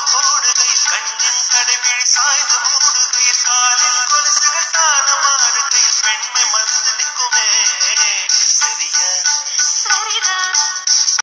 சாய்ந்து போடுகையில் கண்ணின் கடைபிழி சாய்ந்து போடுகையில் காலில் கொலுசுகள் தானம் ஆடுகையில் பெண்மை மறந்து நிற்குமே. சரியா? சரிதான்.